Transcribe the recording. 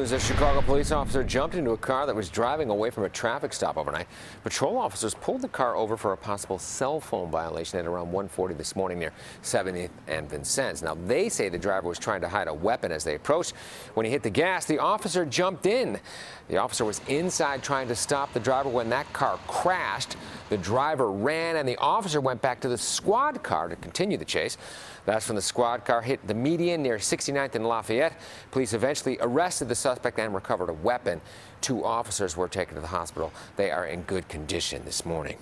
news. A Chicago police officer jumped into a car that was driving away from a traffic stop overnight. Patrol officers pulled the car over for a possible cell phone violation at around 1:40 this morning near 70th and Vincennes. Now, they say the driver was trying to hide a weapon as they approached. When he hit the gas, the officer jumped in. The officer was inside trying to stop the driver when that car crashed. The driver ran and the officer went back to the squad car to continue the chase. That's when the squad car hit the median near 69th and Lafayette. Police eventually arrested the suspect and recovered a weapon. Two officers were taken to the hospital. They are in good condition this morning.